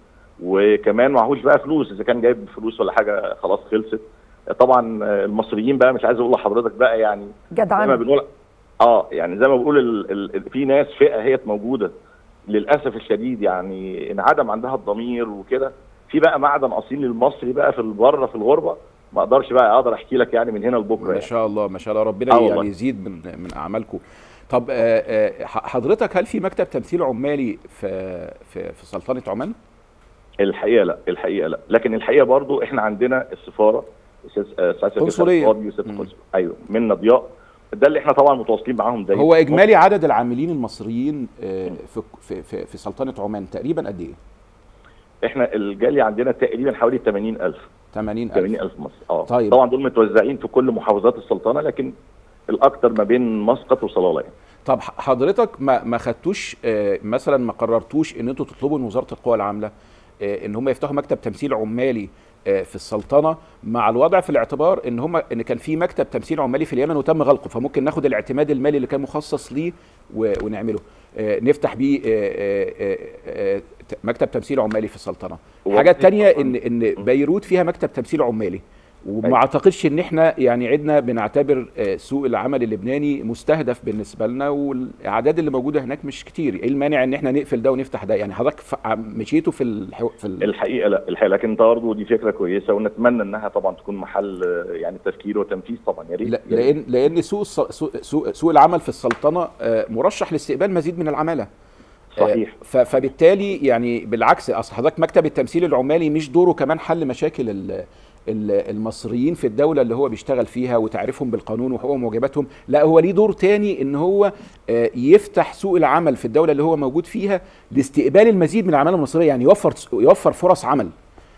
وكمان معهوش بقى فلوس إذا كان جايب فلوس ولا حاجة خلاص خلصت. طبعا المصريين بقى مش عايز أقول لحضرتك بقى يعني زي ما جدعان بنقول آه يعني زي ما بقول ال... ال... ال- في ناس فئة هي موجودة. للأسف الشديد يعني انعدم عندها الضمير وكده. في بقى معدن أصيل للمصري بقى في بره في الغربة. ما أقدرش بقى أقدر أحكي لك يعني من هنا لبكرة ما يعني. شاء الله ما شاء الله. ربنا آه يعني والله. يزيد من من أعمالكم. طب آه، آه، ح- حضرتك هل في مكتب تمثيل عمالي في في في سلطنة عمان؟ الحقيقة لا الحقيقة لا. لكن الحقيقة برضو إحنا عندنا السفارة. آه، فاضي وسيادة مم. القنصل. أيوه منا ضياء ده اللي إحنا طبعا متواصلين معاهم دايما. هو إجمالي عدد العاملين المصريين آه، في في في, في سلطنة عمان تقريبا قد إيه؟ إحنا الجاليه عندنا تقريبا حوالي 80000 80000 80000 مصري. آه. طيب. طبعا دول متوزعين في كل محافظات السلطنة لكن الاكثر ما بين مسقط وصلالة يعني. طب حضرتك ما ما خدتوش آه، مثلا ما قررتوش إن أنتوا تطلبوا من وزارة القوى العاملة آه، إن هم يفتحوا مكتب تمثيل عمالي آه، في السلطنة مع الوضع في الاعتبار إن هم إن كان في مكتب تمثيل عمالي في اليمن وتم غلقه فممكن ناخد الاعتماد المالي اللي كان مخصص ليه ونعمله. آه، نفتح بيه آه، آه، آه، آه، مكتب تمثيل عمالي في السلطنة. هو حاجة تانية طبعاً. إن إن بيروت فيها مكتب تمثيل عمالي. وما أيوة. اعتقدش ان إحنا يعني عدنا بنعتبر آه، سوق العمل اللبناني مستهدف بالنسبة لنا والأعداد اللي موجودة هناك مش كتير. إيه المانع إن إحنا نقفل ده ونفتح ده؟ يعني حضرتك مشيتوا في الحو... في ال... الحقيقة لا الحقيقة لكن برضه دي فكرة كويسة ونتمنى إنها طبعا تكون محل آه، يعني تفكير وتنفيذ طبعا. يا ريت. لأن لأن سوق الص- سوق, سوق, العمل في السلطنة آه، مرشح لاستقبال مزيد من العمالة. صحيح. فبالتالي يعني بالعكس أصل حضرتك مكتب التمثيل العمالي مش دوره كمان حل مشاكل ال- المصريين في الدولة اللي هو بيشتغل فيها وتعريفهم بالقانون وحقوقهم وواجباتهم. لا هو ليه دور تاني إن هو آه، يفتح سوق العمل في الدولة اللي هو موجود فيها لاستقبال المزيد من العماله المصرية يعني يوفر يوفر فرص عمل.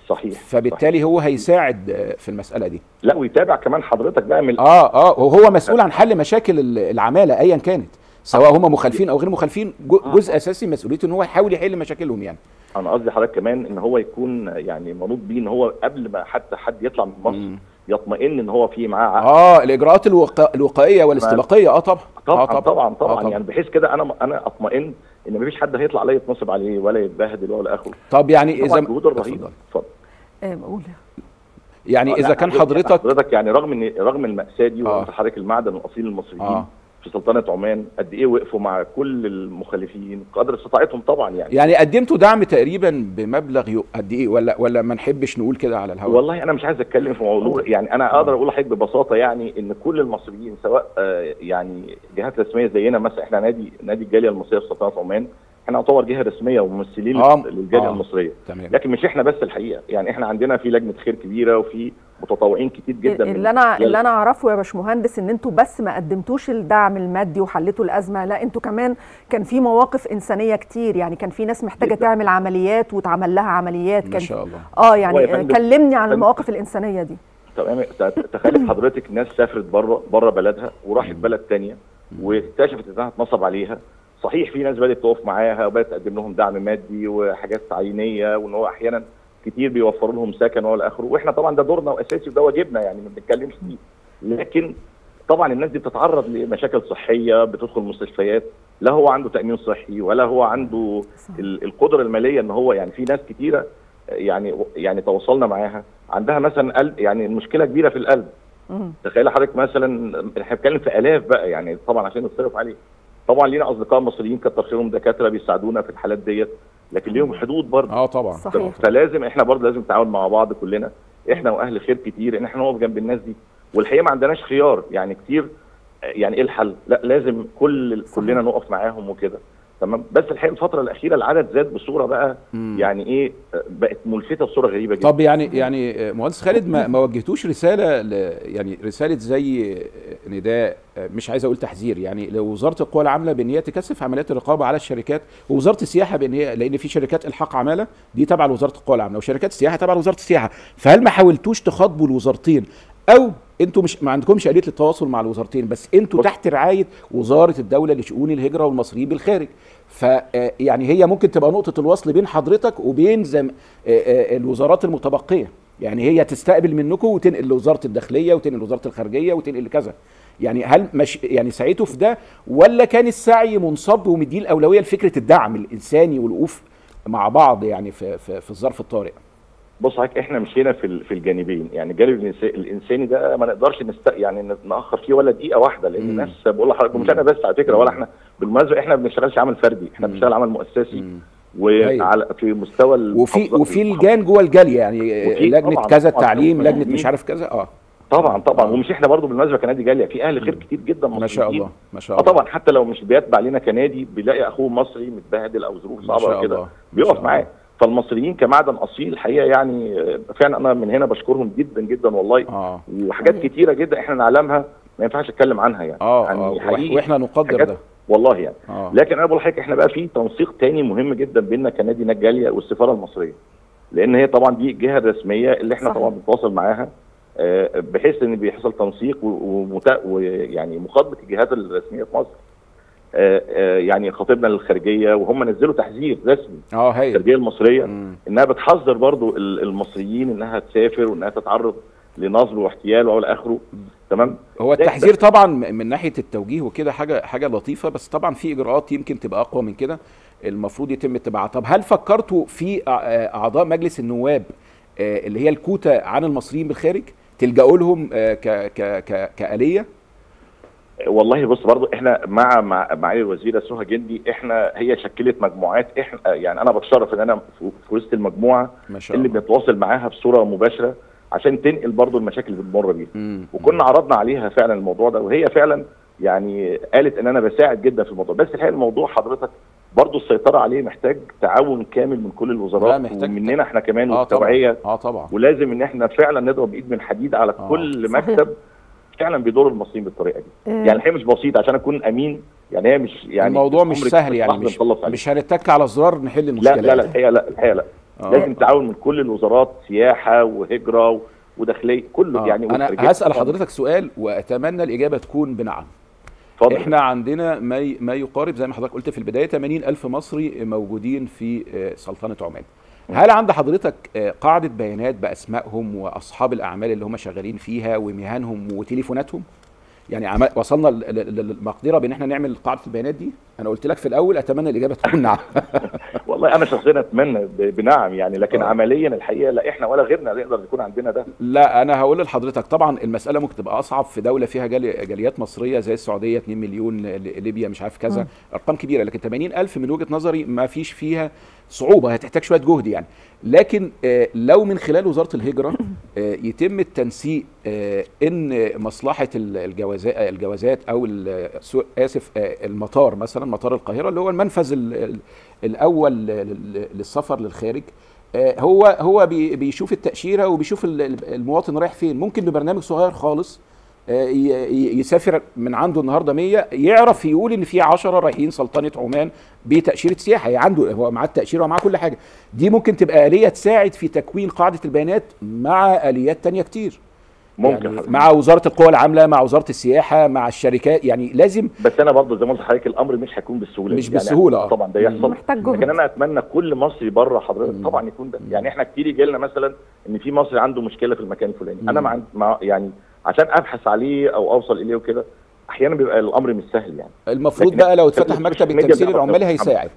صحيح صحيح. فبالتالي هو هيساعد آه، في المسألة دي. لا ويتابع كمان حضرتك بقى من آه آه وهو مسؤول عن حل مشاكل ال- العمالة ايا كانت. سواء هم مخالفين أو غير مخالفين جو- جزء أساسي مسؤوليته إن هو يحاول يحل مشاكلهم يعني. أنا قصدي حضرتك كمان إن هو يكون يعني منوط بيه إن هو قبل ما حتى حد يطلع من مصر. يطمئن إن هو في معاه عقد. آه الإجراءات الوقا... الوقائية والاستباقية آه طبعا. طبعا آه طبعا طبعا, طبعا, آه يعني بحيث كده أنا أنا أطمئن إن مفيش حد هيطلع عليا يتنصب عليه ولا يتبهدل ولا آخره. طب يعني طبعا إذا اتفضل. اتفضل. آه، بقول. يعني آه، إذا كان حضرتك- حضرتك يعني رغم ان رغم المأساة دي آه. وانت حضرتك المعدن الأصيل المصريين آه. في سلطنة عمان قد إيه وقفوا مع كل المخالفين قدر استطاعتهم طبعا يعني. يعني قدمتوا دعم تقريبا بمبلغ قد إيه؟ ولا ولا ما نحبش نقول كده على الهواء والله أنا مش عايز أتكلم في موضوع يعني أنا أقدر أقول لحضرتك ببساطة يعني إن كل المصريين سواء آه، يعني جهات رسمية زينا مثلا إحنا نادي نادي الجالية المصرية في سلطنة عمان إحنا نعتبر جهة رسمية وممثلين آه، للجالية آه. المصرية. تمام. لكن مش إحنا بس الحقيقة. يعني إحنا عندنا في لجنة خير كبيرة وفي متطوعين كتير جدا اللي أنا خلال- اللي أنا أعرفه يا باشمهندس إن أنتوا بس ما قدمتوش الدعم المادي وحليتوا الأزمة لا أنتوا كمان كان في مواقف إنسانية كتير. يعني كان في ناس محتاجة جداً. تعمل عمليات وتعمل لها عمليات. ما كان شاء الله. آه يعني كلمني عن المواقف الإنسانية دي. تمام. ت- تخيل حضرتك ناس سافرت بره بره بلدها وراحت بلد تانية واكتشفت إنها اتنصب عليها. صحيح في ناس بدأت تقف معاها وبدأت تقدم لهم دعم مادي وحاجات عينية وإن هو أحيانا كتير بيوفروا لهم سكن ولا اخره وإحنا طبعا ده دورنا واساسي وده واجبنا يعني ما بنتكلمش فيه. لكن طبعا الناس دي بتتعرض لمشاكل صحية بتدخل مستشفيات لا هو عنده تأمين صحي ولا هو عنده القدرة المالية إن هو يعني في ناس كتيرة يعني يعني تواصلنا معاها. عندها مثلا قلب يعني مشكله كبيرة في القلب. تخيل حضرتك مثلا إحنا بنتكلم في آلاف بقى يعني طبعا عشان نصرف عليه. طبعا لينا أصدقاء مصريين كتر خيرهم دكاترة بيساعدونا في الحالات ديت لكن ليهم حدود برضه. آه طبعا. صحيح. فلازم إحنا برضه لازم نتعاون مع بعض كلنا إحنا وأهل خير كتير إن إحنا نقف جنب الناس دي. والحقيقة ما عندناش خيار يعني كتير يعني إيه الحل؟ لا لازم كل صحيح. كلنا نقف معاهم وكده. تمام؟ بس الحقيقة الفترة الأخيرة العدد زاد بصورة بقى مم. يعني إيه بقت ملفتة بصورة غريبة جدا. طب يعني يعني مهندس خالد ما, ما وجهتوش رسالة ل يعني رسالة زي نداء مش عايز أقول تحذير يعني لوزارة القوى العاملة بأن هي تكثف عمليات الرقابة على الشركات ووزارة السياحة بأن هي لأن في شركات الحاق عمالة دي تابعه لوزارة القوى العاملة وشركات السياحة تابعه لوزارة السياحة. فهل ما حاولتوش تخاطبوا الوزارتين أو أنتوا مش ما عندكمش آلية للتواصل مع الوزارتين بس أنتوا تحت رعاية وزارة الدولة لشؤون الهجرة والمصريين بالخارج. ف آه، يعني هي ممكن تبقى نقطة الوصل بين حضرتك وبين زم آه، آه، الوزارات المتبقية. يعني هي تستقبل منكم وتنقل لوزارة الداخلية وتنقل لوزارة الخارجية وتنقل لكذا. يعني هل مش يعني سعيتوا في ده ولا كان السعي منصب ومديه الأولوية لفكرة الدعم الإنساني والوقوف مع بعض يعني في في, في الظرف الطارئ؟ بص حضرتك إحنا مشينا في في الجانبين. يعني الجانب الإنساني ده ما نقدرش نست يعني نأخر فيه ولا دقيقة واحدة لأن. الناس بقول لحضرتك مش أنا بس على فكرة ولا إحنا بالمناسبة إحنا ما بنشتغلش عمل فردي إحنا. بنشتغل عمل مؤسسي. مم. وعلى في مستوى وفي وفي لجان جوه الجالية يعني لجنة طبعاً كذا التعليم طبعاً. لجنة مش عارف كذا آه. طبعا طبعا. آه. ومش إحنا برضو بالمناسبة كنادي جالية في أهل خير كتير جدا ما شاء مصريين. الله ما شاء آه الله. طبعا حتى لو مش بيتبع لينا كنادي بيلاقي أخوه مصري متبهدل أو ظروف صعبة كده. بيقف. معاه. فالمصريين كمعدن أصيل الحقيقة يعني آه، فعلا أنا من هنا بشكرهم جدا جدا والله. آه. وحاجات صحيح. كتيرة جدا إحنا نعلمها ما ينفعش أتكلم عنها يعني. آه يعني آه حقيقي وإحنا نقدر ده. والله يعني. آه. لكن أنا بقول لحضرتك إحنا بقى في تنسيق تاني مهم جدا بيننا كنادي نجاليه والسفارة المصرية. لأن هي طبعا دي الجهة الرسمية اللي إحنا صحيح. طبعا بنتواصل معاها آه، بحيث إن بيحصل تنسيق ويعني مخاطبه الجهات الرسمية في مصر. آه، آه، يعني خطيبنا للخارجية وهم نزلوا تحذير رسمي آه الخارجية المصرية مم. إنها بتحذر برضو ال- المصريين إنها تسافر وإنها تتعرض لنصب واحتيال والى آخره. تمام؟ هو التحذير طبعا من ناحية التوجيه وكده حاجة حاجة لطيفة بس طبعا في إجراءات يمكن تبقى أقوى من كده المفروض يتم اتباعها. طب هل فكرتوا في آه، أعضاء مجلس النواب آه، اللي هي الكوتا عن المصريين بالخارج تلجأوا لهم آه، ك ك ك كآلية؟ والله بص برضو إحنا مع مع معالي الوزيره سهى جندي إحنا هي شكلت مجموعات إحنا يعني أنا بتشرف ان أنا في وسط المجموعة ما شاء اللي الله. بنتواصل معاها بصورة مباشرة عشان تنقل برضو المشاكل اللي بنمر بيها. وكنا عرضنا عليها فعلا الموضوع ده وهي فعلا يعني قالت إن أنا بساعد جدا في الموضوع. بس الحقيقة الموضوع حضرتك برضو السيطرة عليه محتاج تعاون كامل من كل لا، الوزارات محتاج ومننا إحنا كمان طبعا. والتوعية. آه طبعا. ولازم إن إحنا فعلا نضرب إيد من حديد على آه، كل صحيح. فعلا بيضر المصريين بالطريقة دي آه، يعني الحقيقة مش بسيط عشان أكون أمين يعني هي مش يعني الموضوع مش سهل يعني مش. مش هنتك على زرار نحل لا المشكلة لا لا الحقيقة لا الحقيقة لا آه. لازم تعاون من كل الوزارات سياحة وهجرة وداخلية كله آه. يعني أنا. هسأل حضرتك سؤال وأتمنى الإجابة تكون بنعم اتفضل إحنا عندنا ما ما يقارب زي ما حضرتك قلت في البداية 80 ألف مصري موجودين في آه، سلطنة عمان هل عند حضرتك آه، قاعدة بيانات بأسمائهم وأصحاب الأعمال اللي هم شغالين فيها ومهنهم وتليفوناتهم يعني عم- وصلنا للمقدرة بإن إحنا نعمل قاعدة البيانات دي أنا قلت لك في الأول أتمنى الإجابة تكون نعم والله أنا شخصيا أتمنى بنعم يعني لكن آه. عمليا الحقيقة لا إحنا ولا غيرنا نقدر يكون عندنا ده لا أنا هقول لحضرتك طبعا المسألة ممكن تبقى أصعب في دولة فيها جالي جاليات مصرية زي السعودية 2 مليون ليبيا مش عارف كذا مم. أرقام كبيرة لكن 80 ألف من وجهة نظري ما فيش فيها صعوبة هتحتاج شوية جهد يعني. لكن آه، لو من خلال وزارة الهجرة آه، يتم التنسيق آه، إن مصلحة ال- الجوازات أو آسف المطار مثلا مطار القاهرة اللي هو المنفذ ال- ال- الأول لل- للسفر للخارج هو هو بي- بيشوف التأشيرة وبيشوف ال- ال- المواطن رايح فين. ممكن ببرنامج صغير خالص يسافر من عنده النهارده 100 يعرف يقول إن في 10 رايحين سلطنة عمان بتأشيرة سياحة هي عنده هو معاه التأشيرة ومعاه كل حاجة دي ممكن تبقى آلية تساعد في تكوين قاعدة البيانات مع آليات تانية كتير ممكن يعني حضرتك. مع وزارة القوى العاملة مع وزارة السياحة مع الشركات يعني لازم بس أنا برضه زي ما قلت لحضرتك الأمر مش هيكون بالسهولة مش. يعني طبعا ده يحصل محتاج جهد. لكن أنا أتمنى كل مصري بره حضرتك مم. طبعا يكون ده. يعني إحنا كتير يجي لنا مثلا إن في مصري عنده مشكلة في المكان الفلاني. أنا مع يعني عشان ابحث عليه أو اوصل اليه وكده أحيانا بيبقى الامر مش سهل يعني. المفروض بقى لو اتفتح مكتب التمثيل العمالي. هيساعد.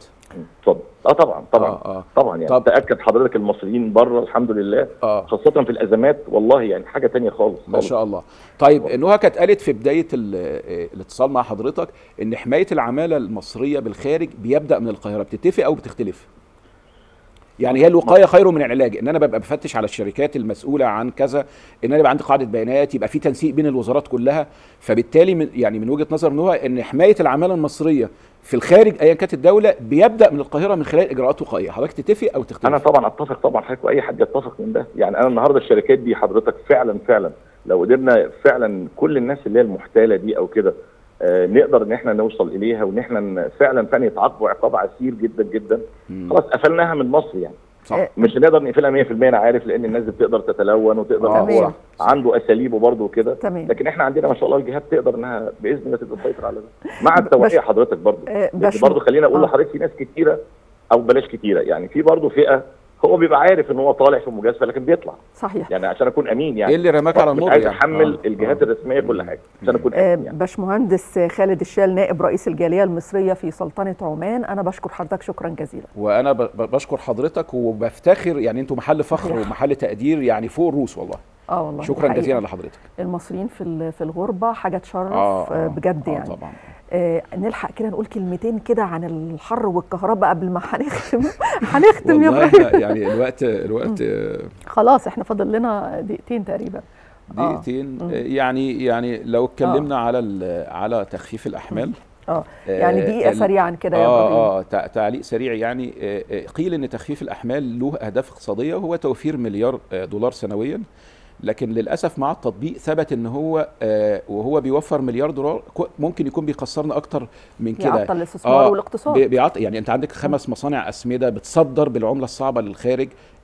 اتفضل. آه طبعا طبعا. آه آه. طبعا يعني طب- تاكد حضرتك المصريين بره الحمد لله آه. خاصة في الأزمات والله يعني حاجة تانية خالص ما. شاء الله. طيب نهى كانت قالت في بداية آه، الاتصال مع حضرتك إن حماية العمالة المصرية بالخارج بيبدأ من القاهرة. بتتفق أو بتختلف؟ يعني هي الوقاية خير من العلاج إن أنا ببقى بفتش على الشركات المسؤولة عن كذا إن أنا يبقى عندي قاعدة بيانات يبقى في تنسيق بين الوزارات كلها. فبالتالي من يعني من وجهة نظر نهى إن حماية العمالة المصرية في الخارج ايا كانت الدولة بيبدأ من القاهرة من خلال إجراءات وقائيه حضرتك تتفق أو تختلف؟ أنا طبعا أتفق طبعا حضرتك وأي حد يتفق من ده. يعني أنا النهارده الشركات دي حضرتك فعلا فعلا لو قدرنا فعلا كل الناس اللي هي المحتالة دي أو كده نقدر إن إحنا نوصل إليها وإن إحنا فعلا فعلا يتعاقبوا عقاب عسير جدا جدا. خلاص قفلناها من مصر يعني. صح. آه، مش هنقدر نقفلها 100% أنا عارف لأن الناس بتقدر تتلون وتقدر آه. هو. عنده أساليبه برضه وكده. تمام. لكن إحنا عندنا ما شاء الله الجهات تقدر إنها بإذن الله تقدر تسيطر على ده. مع التوعية حضرتك برضه. آه، برضه خلينا أقول آه. لحضرتك في ناس كتيرة أو بلاش كتيرة يعني. في برضه فئة هو بيبقى عارف إن هو طالع في مجازفة لكن بيطلع. صحيح. يعني عشان أكون أمين يعني. إيه اللي رماك على مش النور عايز يعني؟ أحمل آه. الجهات آه. الرسمية كل حاجة عشان أكون آه، أمين يعني. باشمهندس خالد الشال نائب رئيس الجالية المصرية في سلطنة عمان. أنا بشكر حضرتك شكرا جزيلا. وأنا بشكر حضرتك وبفتخر يعني أنتوا محل فخر صحيح. ومحل تقدير يعني فوق الروس والله. آه والله. شكرا حقيقة. جزيلا لحضرتك. المصريين في ال- في الغربة حاجة تشرف آه، آه آه، بجد آه يعني. طبعا. آه نلحق كده نقول كلمتين كده عن الحر والكهرباء قبل ما هنختم. هنختم يا يعني الوقت الوقت آه، خلاص إحنا فاضل لنا دقيقتين تقريبا. آه. دقيقتين. آه، يعني يعني لو اتكلمنا على ال- على تخفيف الأحمال. آه. يعني آه، دقيقة ال- سريعا كده يا إبراهيم. آه آه تع- تعليق سريع. يعني آه، آه، قيل إن تخفيف الأحمال له أهداف اقتصادية وهو توفير مليار آه، دولار سنويا. لكن للأسف مع التطبيق ثبت إن هو آه وهو بيوفر مليار دولار ممكن يكون بيخسرنا أكتر من كده. يعطل الاستثمار والاقتصاد. بي- بيعط يعني أنت عندك خمس مصانع أسمدة بتصدر بالعملة الصعبة للخارج. آه آه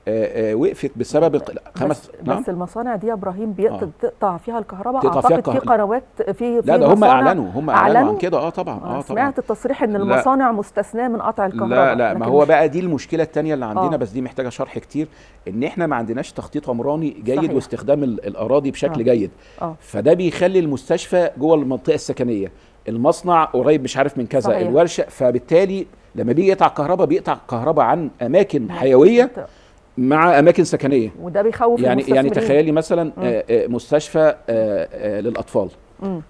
وقفت بسبب خمس بس, نعم بس المصانع دي يا إبراهيم بيقطع آه. فيها الكهرباء تقطع فيها أعتقد في الكهرباء. قنوات في في لا ده هم اعلنوا هم أعلنوا عن أعلنوا؟ كده آه طبعا آه آه طبعا سمعت التصريح إن لا. المصانع مستثناة من قطع الكهرباء لا لا ما هو بقى دي المشكلة الثانية اللي عندنا آه. بس دي محتاجة شرح كتير إن إحنا ما عندناش تخطيط عمراني جيد صحيح. واستخدام ال- الأراضي بشكل آه. جيد آه فده بيخلي المستشفى جوه المنطقة السكنية المصنع قريب مش عارف من كذا صحيح. الورشة فبالتالي لما بيجي يقطع كهرباء بيقطع كهرباء عن أماكن حيوية مع أماكن سكنية وده بيخوف يعني يعني. تخيلي مثلا آه، آه، مستشفى آه، آه، للأطفال مم.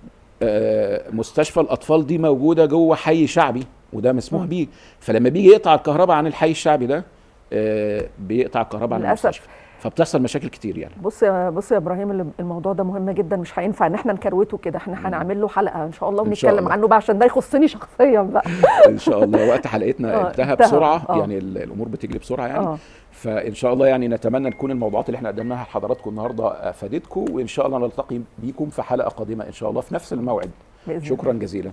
آه، مستشفى الأطفال دي موجودة جوه حي شعبي وده مسموح. بيه فلما بيجي يقطع الكهرباء عن الحي الشعبي ده آه، بيقطع الكهرباء عن. المستشفى فبتحصل مشاكل كتير يعني بص يا بص يا إبراهيم الموضوع ده مهم جدا مش هينفع إن إحنا نكروته كده إحنا هنعمل له حلقة إن شاء الله ونتكلم. عنه بقى عشان ده يخصني شخصيا بقى إن شاء الله وقت حلقتنا آه، انتهى. بسرعة آه. يعني ال- الأمور بتجري بسرعة يعني آه فإن شاء الله يعني نتمنى تكون الموضوعات اللي إحنا قدمناها لحضراتكم النهارده أفادتكم وإن شاء الله نلتقي بيكم في حلقة قادمة إن شاء الله في نفس الموعد. شكرا جزيلا.